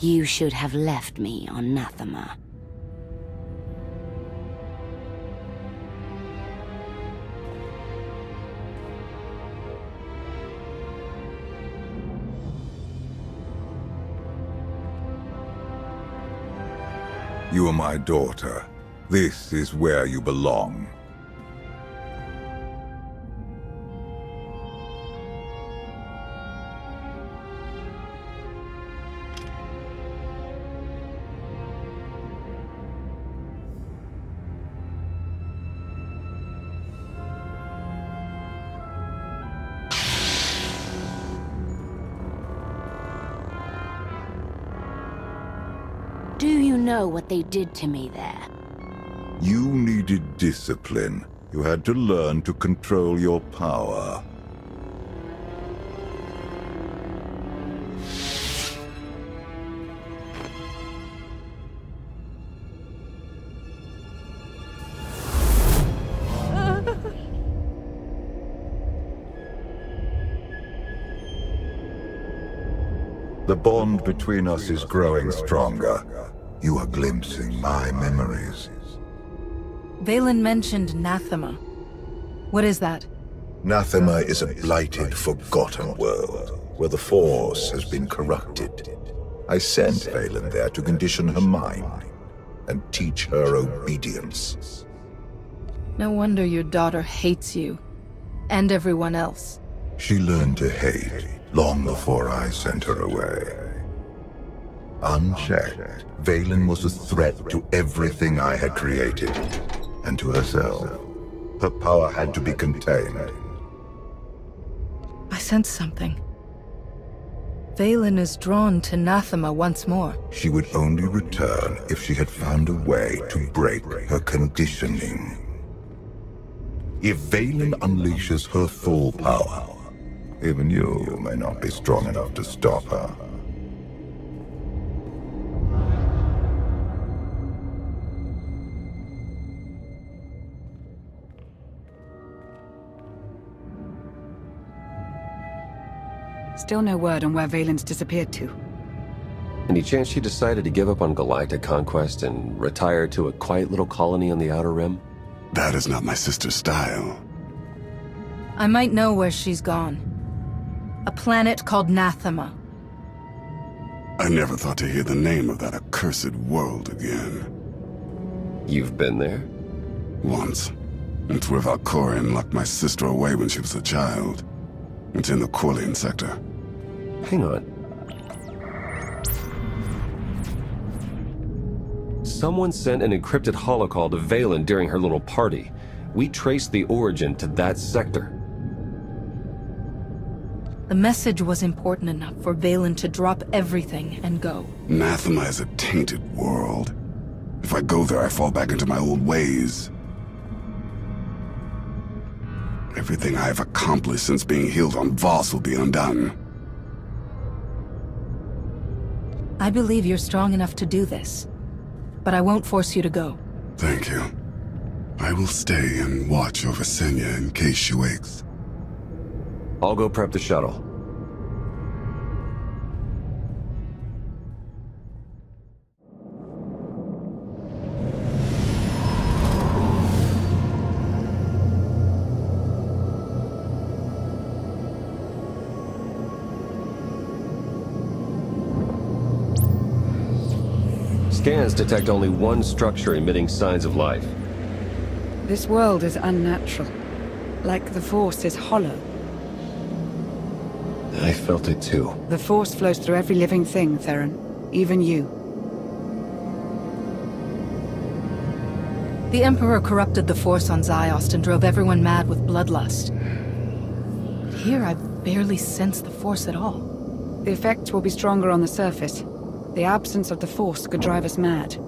You should have left me on Nathema. You are my daughter. This is where you belong. They did to me there? You needed discipline. You had to learn to control your power. The bond between us is growing stronger. You are glimpsing my memories. Vaylin mentioned Nathema. What is that? Nathema is a blighted, forgotten world, where the Force has been corrupted. I sent Vaylin there to condition her mind, and teach her obedience. No wonder your daughter hates you. And everyone else. She learned to hate long before I sent her away. Unchecked, Vaylin was a threat to everything I had created, and to herself. Her power had to be contained. I sense something. Vaylin is drawn to Nathema once more. She would only return if she had found a way to break her conditioning. If Vaylin unleashes her full power, even you may not be strong enough to stop her. Still no word on where Vaylin's disappeared to. Any chance she decided to give up on galactic conquest and retire to a quiet little colony on the Outer Rim? That is not my sister's style. I might know where she's gone. A planet called Nathema. I never thought to hear the name of that accursed world again. You've been there? Once. It's where Valkorion locked my sister away when she was a child. It's in the Corlean sector. Hang on. Someone sent an encrypted holocall to Vaylin during her little party. We traced the origin to that sector. The message was important enough for Vaylin to drop everything and go. Nathema is a tainted world. If I go there, I fall back into my old ways. Everything I have accomplished since being healed on Voss will be undone. I believe you're strong enough to do this. But I won't force you to go. Thank you. I will stay and watch over Senya in case she wakes. I'll go prep the shuttle. Scans detect only one structure emitting signs of life. This world is unnatural. Like the Force is hollow. I felt it too. The Force flows through every living thing, Theron. Even you. The Emperor corrupted the Force on Ziost and drove everyone mad with bloodlust. Here I barely sense the Force at all. The effects will be stronger on the surface. The absence of the Force could drive us mad.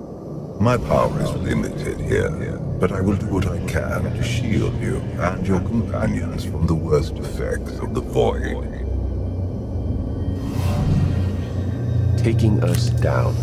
My power is limited here, but I will do what I can to shield you and your companions from the worst effects of the Void. Taking us down.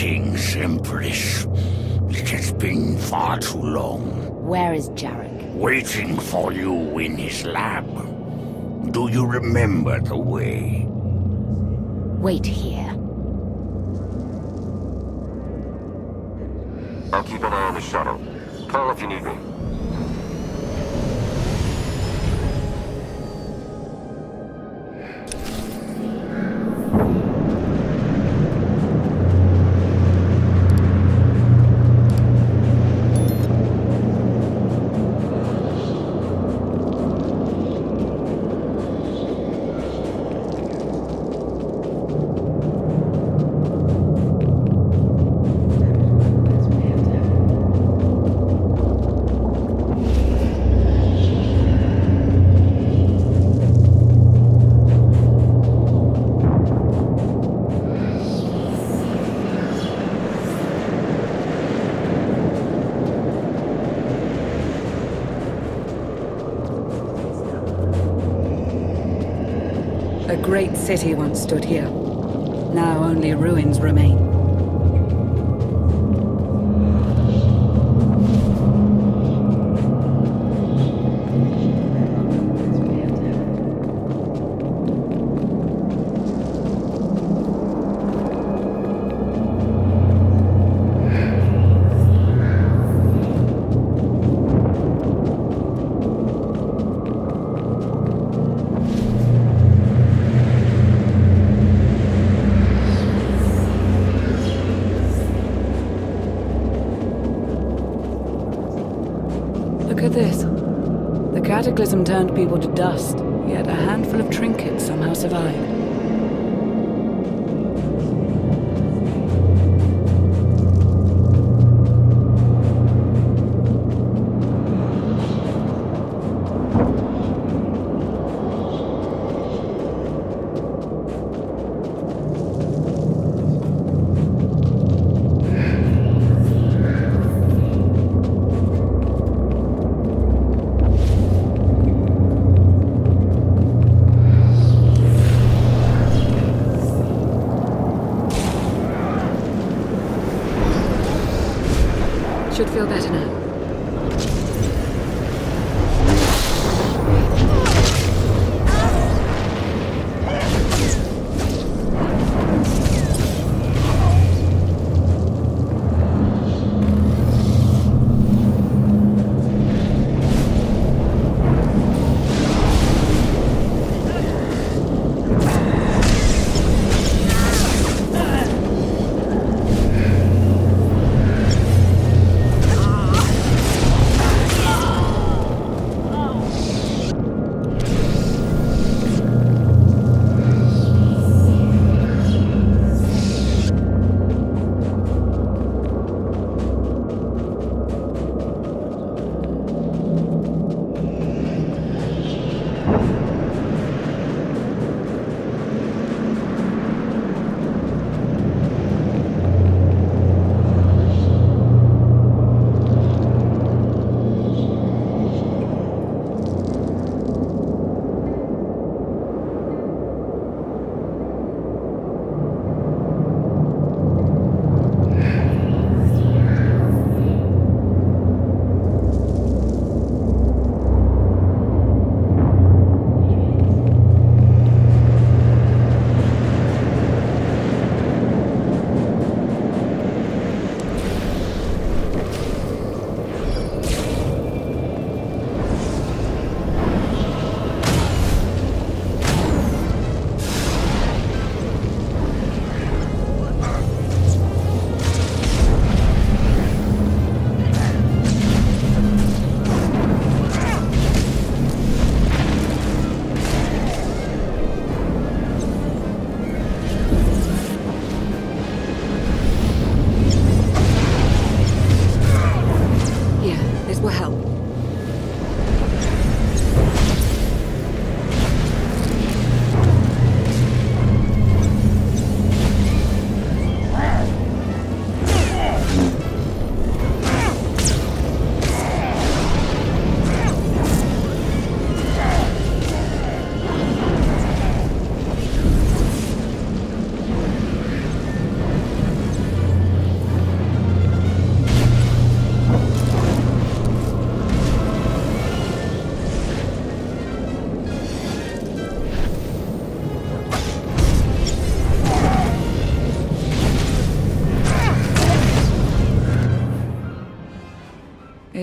Greetings, Empress. It has been far too long. Where is Jarek? Waiting for you in his lab. Do you remember the way? Wait here. I'll keep an eye on the shuttle. Call if you need me. Great city once stood here. Now only ruins remain. Dust,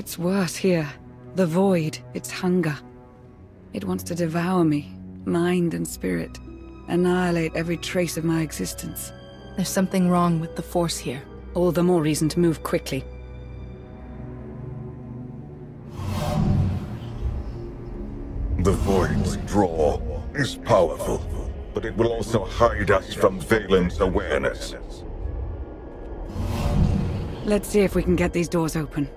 It's worse here. The void, its hunger. It wants to devour me, mind and spirit. Annihilate every trace of my existence. There's something wrong with the Force here. All the more reason to move quickly. The Void's draw is powerful, but it will also hide us from Vaylin's awareness. Let's see if we can get these doors open.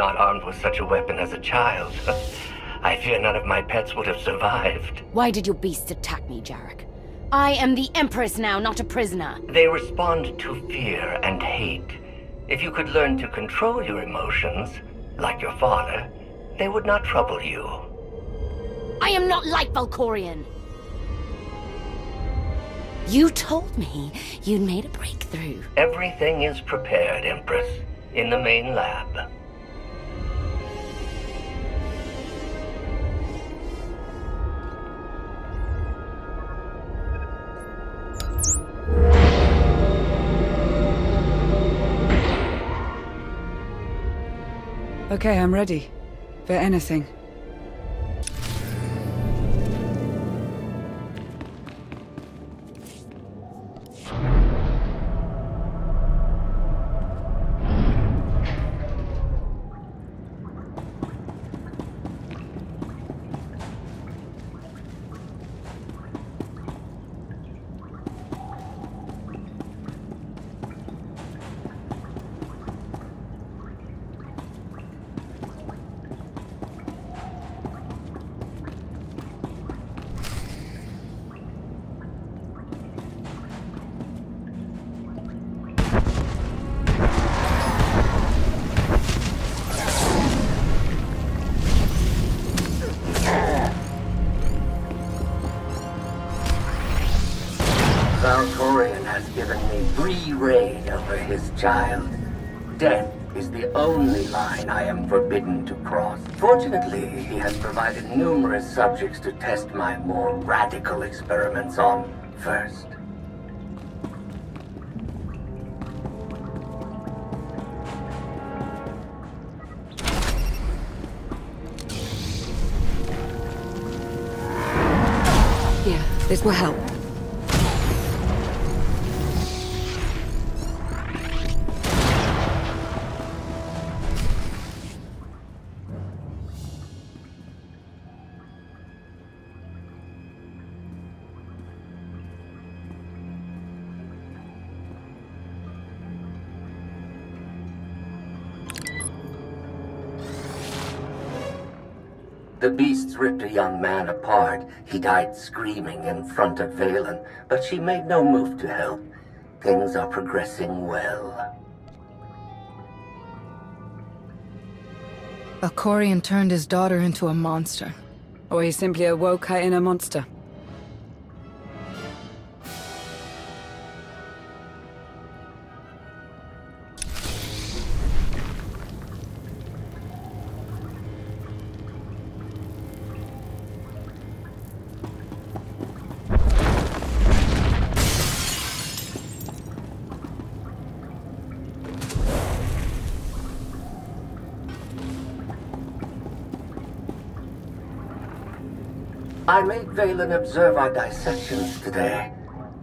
Not armed with such a weapon as a child. I fear none of my pets would have survived. Why did your beasts attack me, Jarek? I am the Empress now, not a prisoner. They respond to fear and hate. If you could learn to control your emotions, like your father, they would not trouble you. I am not like Valkorion. You told me you'd made a breakthrough. Everything is prepared, Empress, in the main lab. Okay, I'm ready. For anything. Child. Death is the only line I am forbidden to cross. Fortunately, he has provided numerous subjects to test my more radical experiments on first. This will help. The beasts ripped a young man apart. He died screaming in front of Vaylin, but she made no move to help. Things are progressing well. Valkorion turned his daughter into a monster. Or he simply awoke her inner monster. Vaylin observe our dissections today.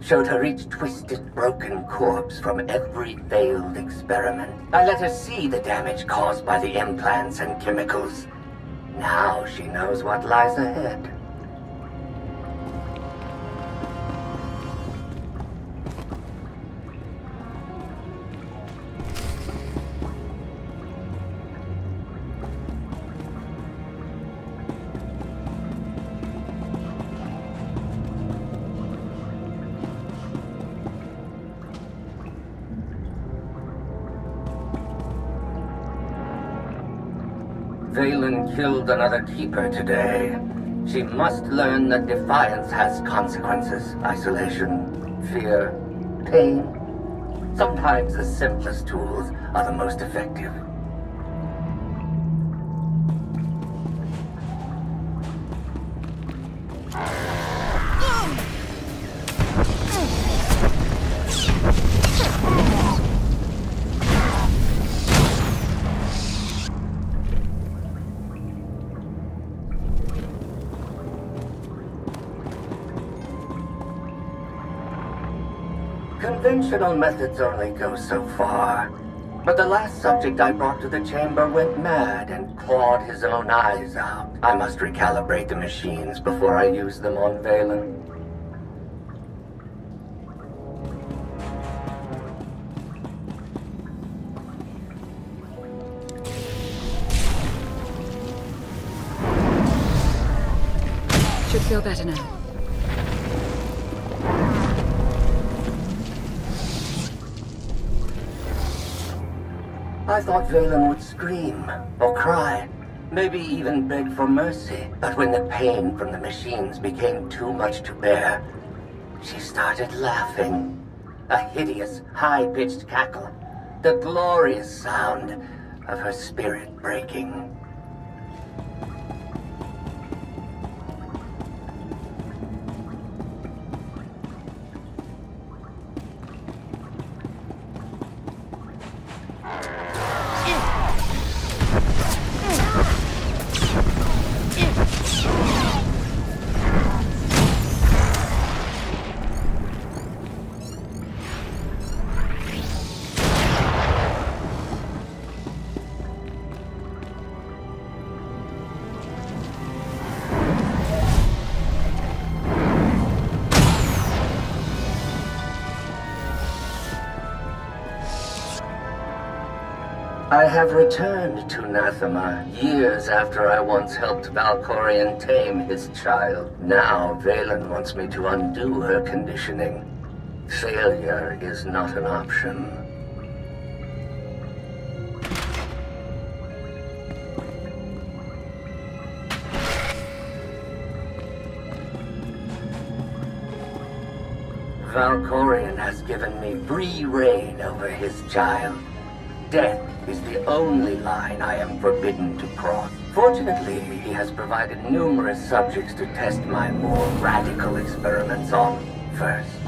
Showed her each twisted, broken corpse from every failed experiment. I let her see the damage caused by the implants and chemicals. Now she knows what lies ahead. Another Keeper today. She must learn that defiance has consequences. Isolation, fear, pain. Sometimes the simplest tools are the most effective. Conventional methods only go so far. But the last subject I brought to the chamber went mad and clawed his own eyes out. I must recalibrate the machines before I use them on Vaylin. Should feel better now. I thought Vaylin would scream, or cry, maybe even beg for mercy. But when the pain from the machines became too much to bear, she started laughing. A hideous, high-pitched cackle. The glorious sound of her spirit breaking. Have returned to Nathema years after I once helped Valkorion tame his child. Now Vaylin wants me to undo her conditioning. Failure is not an option. Valkorion has given me free reign over his child. Death is the only line I am forbidden to cross. Fortunately, he has provided numerous subjects to test my more radical experiments on first.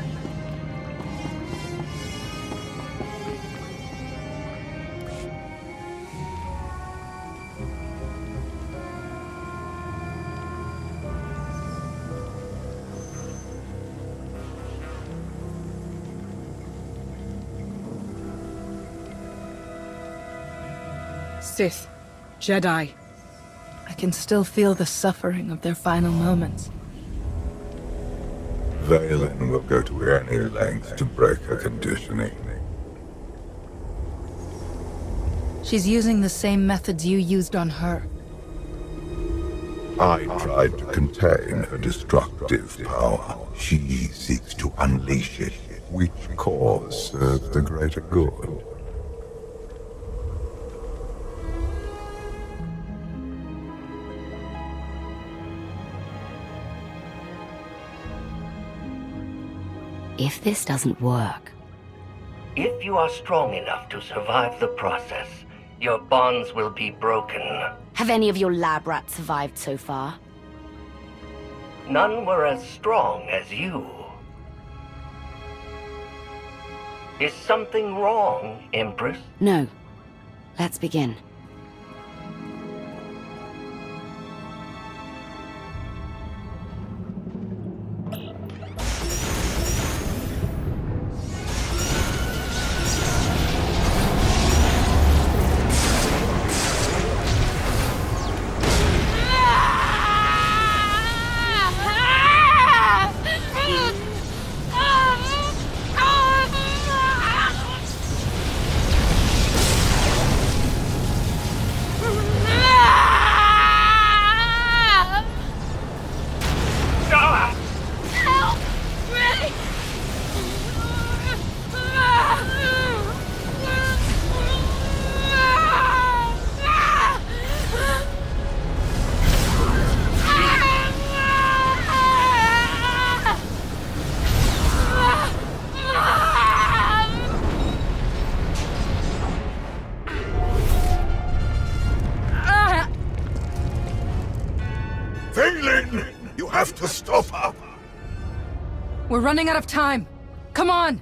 Sith. Jedi. I can still feel the suffering of their final moments. Vaylin will go to any length to break her conditioning. She's using the same methods you used on her. I tried to contain her destructive power. She seeks to unleash it. Which cause serves the greater good? If this doesn't work, If you are strong enough to survive the process, your bonds will be broken. have any of your lab rats survived so far? None were as strong as you. Is something wrong, Empress? No. Let's begin. Have to stop her! We're running out of time. Come on!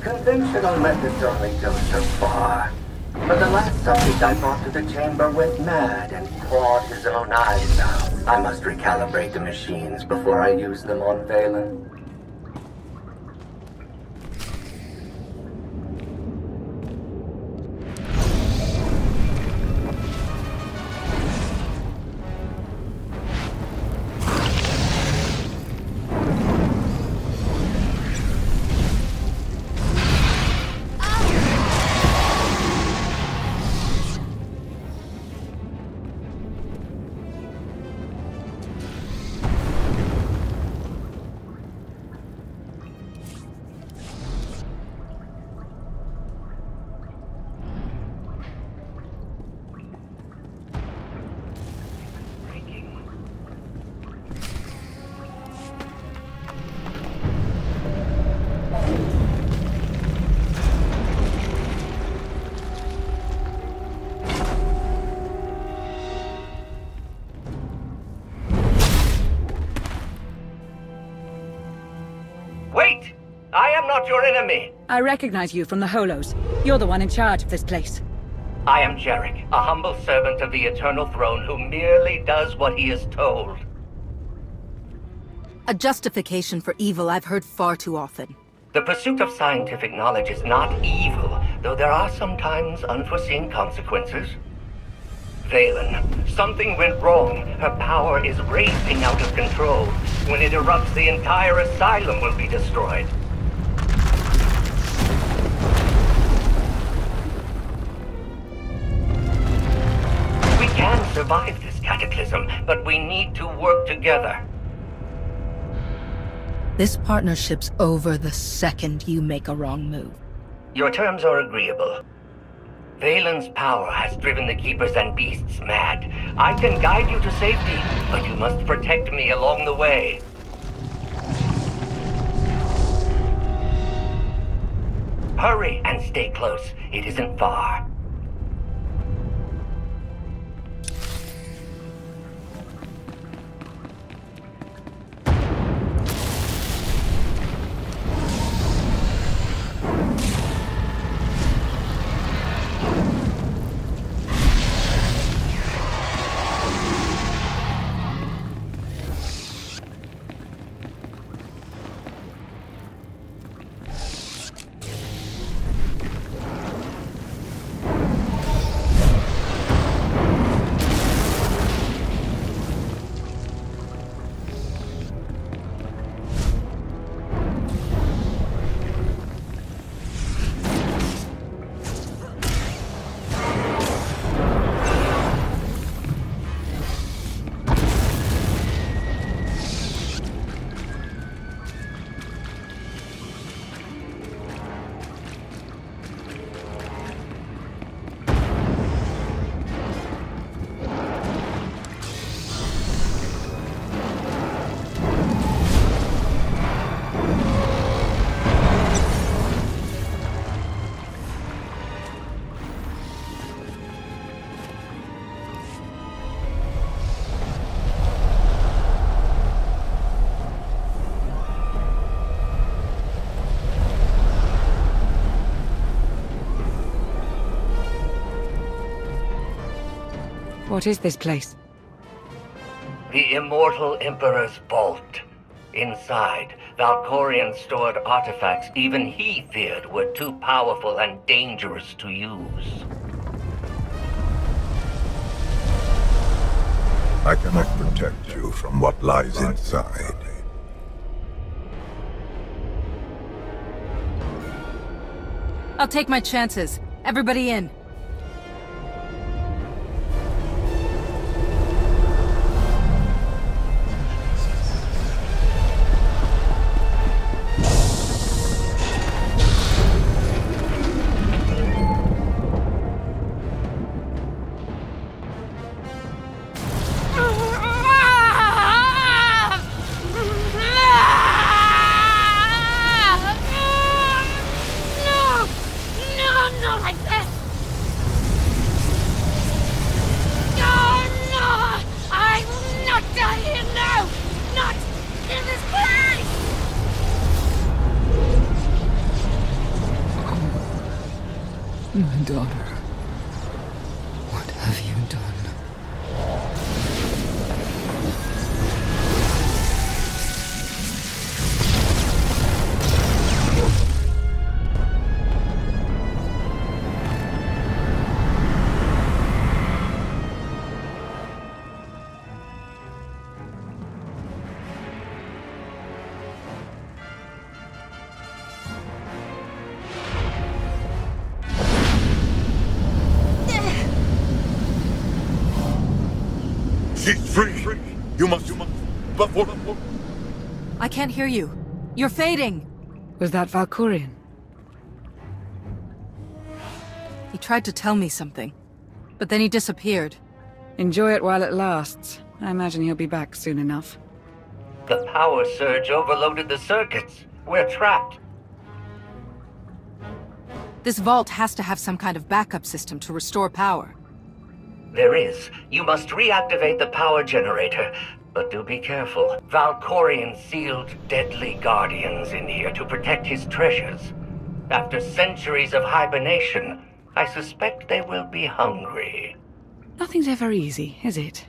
Conventional methods only go so far. But the last subject I brought to the chamber went mad and clawed his own eyes out. I must recalibrate the machines before I use them on Vaylin. Not your enemy. I recognize you from the Holos. You're the one in charge of this place. I am Jarek, a humble servant of the Eternal Throne who merely does what he is told. A justification for evil I've heard far too often. The pursuit of scientific knowledge is not evil, though there are sometimes unforeseen consequences. Vaylin, something went wrong. Her power is racing out of control. When it erupts, the entire asylum will be destroyed. Survive this cataclysm, but we need to work together. This partnership's over the second you make a wrong move. Your terms are agreeable. Vaylin's power has driven the Keepers and Beasts mad. I can guide you to safety, but you must protect me along the way. Hurry and stay close. It isn't far. What is this place? The Immortal Emperor's Vault. Inside, Valkorion stored artifacts even he feared were too powerful and dangerous to use. I cannot protect you from what lies inside. I'll take my chances. Everybody in. Can't hear you. You're fading. Was that Valkorion? He tried to tell me something, but then he disappeared. Enjoy it while it lasts. I imagine he'll be back soon enough. The power surge overloaded the circuits. We're trapped. This vault has to have some kind of backup system to restore power. There is. You must reactivate the power generator. But do be careful. Valkorion sealed deadly guardians in here to protect his treasures. After centuries of hibernation, I suspect they will be hungry. Nothing's ever easy, is it?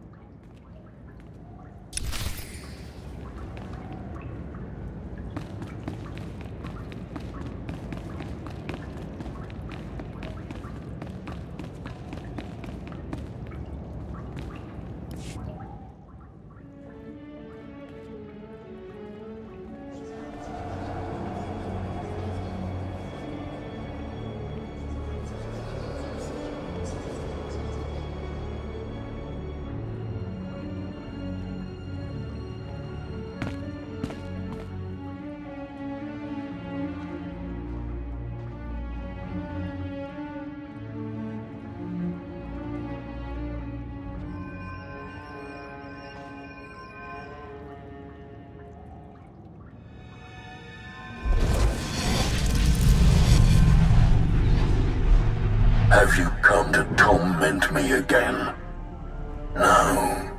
No.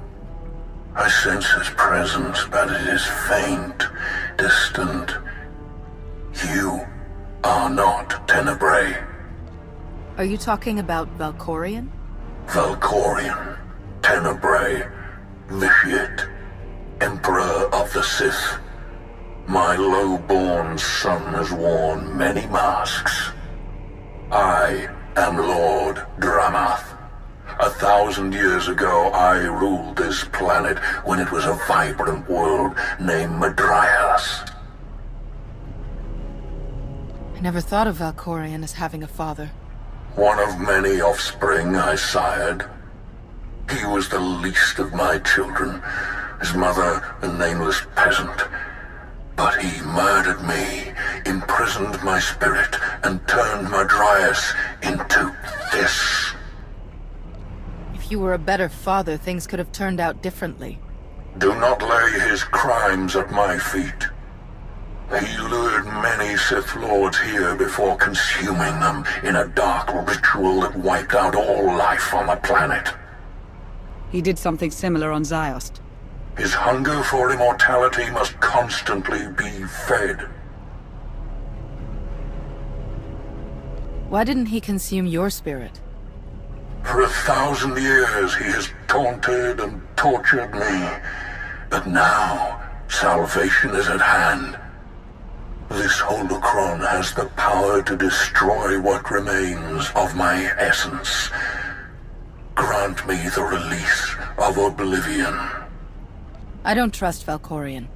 I sense his presence, but it is faint, distant. You are not Tenebrae. Are you talking about Valkorion? Valkorion, Tenebrae, Vitiate, Emperor of the Sith. My low-born son has worn many masks. I am Lord Dramath. A thousand years ago, I ruled this planet when it was a vibrant world named Medriaas. I never thought of Valkorion as having a father. One of many offspring I sired. He was the least of my children, his mother a nameless peasant. But he murdered me, imprisoned my spirit, and turned Medriaas into this. If you were a better father, things could have turned out differently. Do not lay his crimes at my feet. He lured many Sith Lords here before consuming them in a dark ritual that wiped out all life on the planet. He did something similar on Ziost. His hunger for immortality must constantly be fed. Why didn't he consume your spirit? For a thousand years he has taunted and tortured me. But now, salvation is at hand. This holocron has the power to destroy what remains of my essence. Grant me the release of oblivion. I don't trust Valkorion.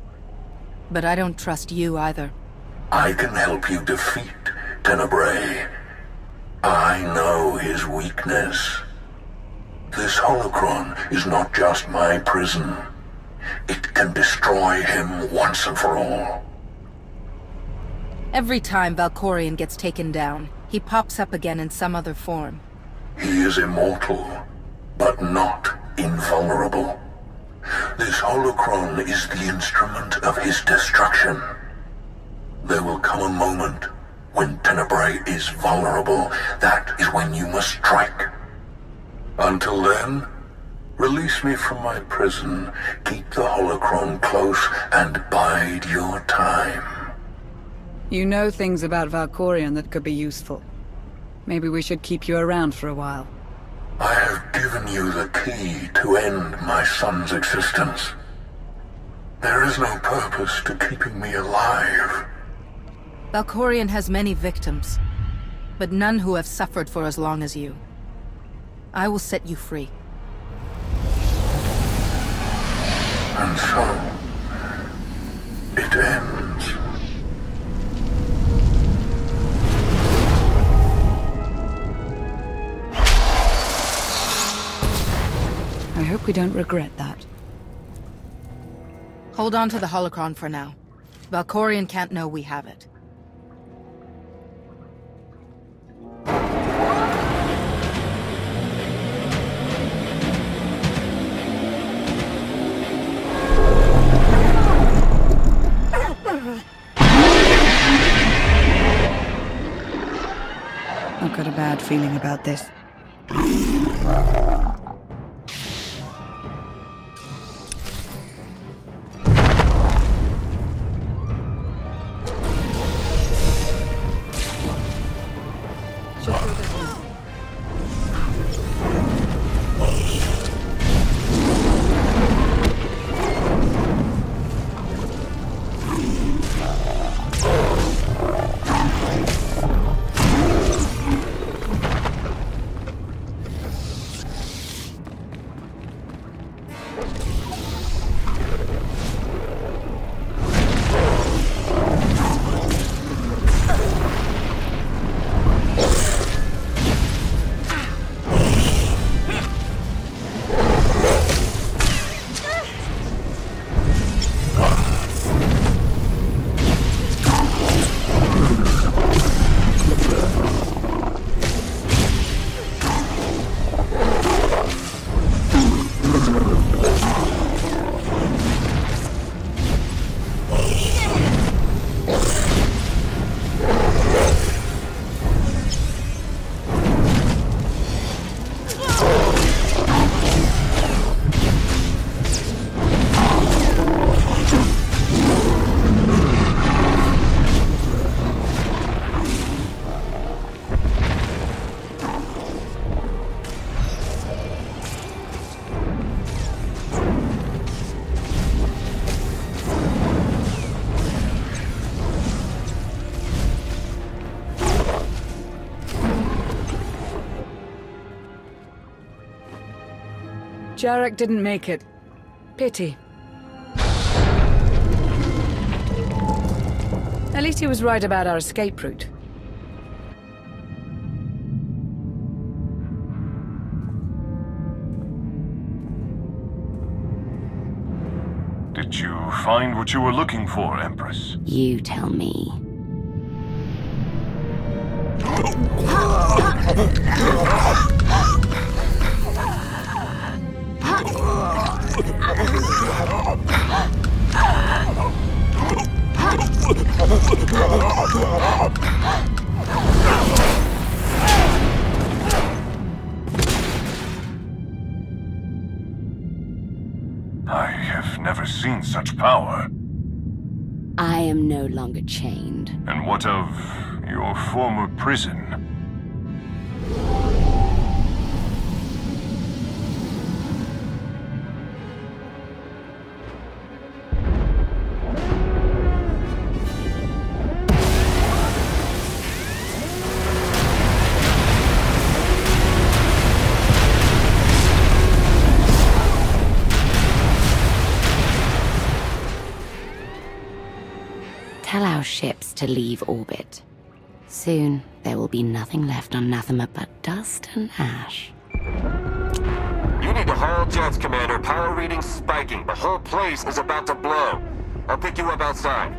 But I don't trust you either. I can help you defeat Tenebrae. I know his weakness. This holocron is not just my prison. It can destroy him once and for all. Every time Valkorion gets taken down, he pops up again in some other form. He is immortal, but not invulnerable. This holocron is the instrument of his destruction. There will come a moment when Tenebrae is vulnerable. That is when you must strike. Until then, release me from my prison, keep the holocron close, and bide your time. You know things about Valkorion that could be useful. Maybe we should keep you around for a while. I have given you the key to end my son's existence. There is no purpose to keeping me alive. Valkorion has many victims, but none who have suffered for as long as you. I will set you free. And so, it ends. I hope we don't regret that. Hold on to the holocron for now. Valkorion can't know we have it. I've got a bad feeling about this. Jarek didn't make it. Pity. At least he was right about our escape route. Did you find what you were looking for, Empress? You tell me. I have never seen such power. I am no longer chained. And what of your former prison? to leave orbit. Soon, there will be nothing left on Nathema but dust and ash. You need to haul jets, Commander. Power readings spiking. The whole place is about to blow. I'll pick you up outside.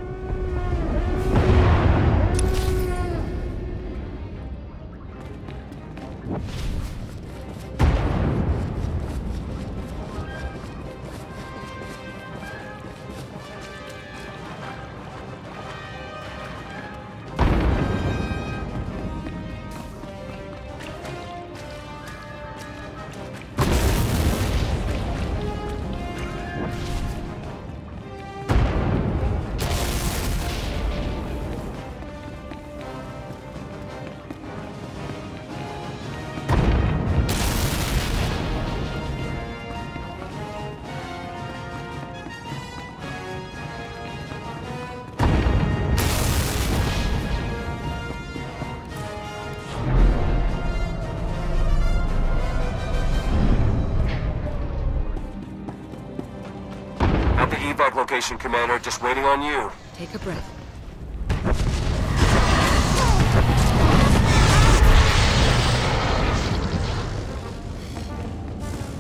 Location, Commander. Just waiting on you. Take a breath.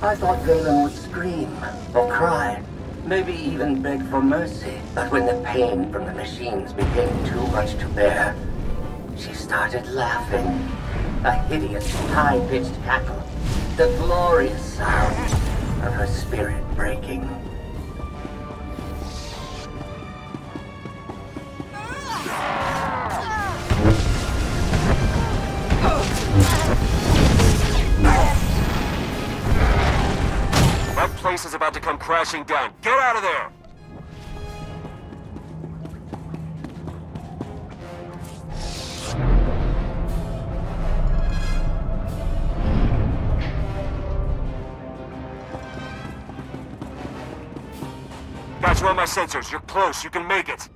I thought Vaylin would scream or cry, maybe even beg for mercy. But when the pain from the machines became too much to bear, she started laughing. A hideous, high-pitched cackle. The glorious sound of her spirit breaking. Is about to come crashing down. Get out of there! Got you on my sensors. You're close. You can make it.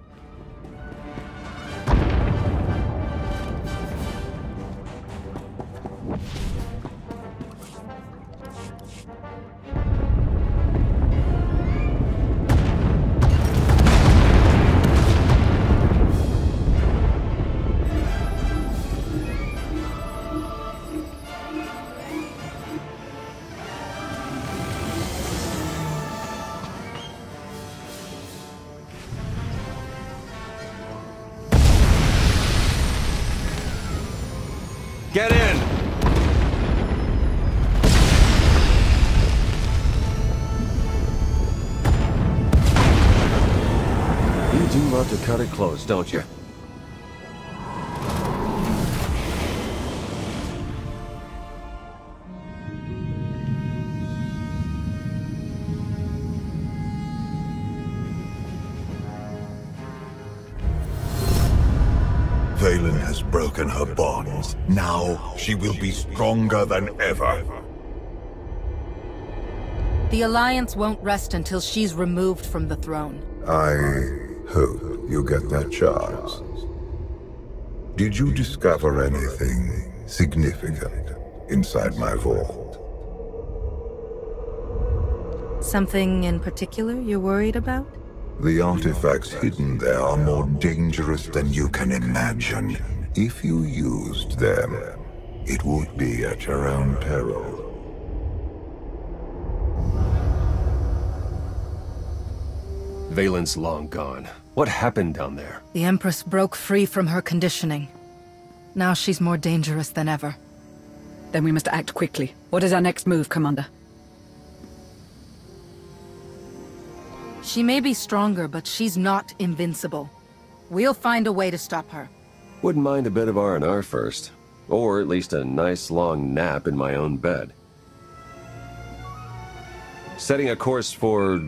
Do love to cut it close, don't you? Vaylin has broken her bonds. Now she will be stronger than ever. The Alliance won't rest until she's removed from the throne. I hope you get that chance. Did you discover anything significant inside my vault? Something in particular you're worried about? The artifacts hidden there are more dangerous than you can imagine. If you used them, it would be at your own peril. Vaylin's long gone. What happened down there? The Empress broke free from her conditioning. Now she's more dangerous than ever. Then we must act quickly. What is our next move, Commander? She may be stronger, but she's not invincible. We'll find a way to stop her. Wouldn't mind a bit of R&R first. Or at least a nice long nap in my own bed. Setting a course for...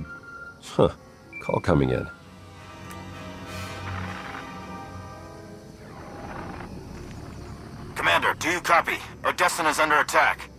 Huh. Call coming in. Commander, do you copy? Odessen is under attack.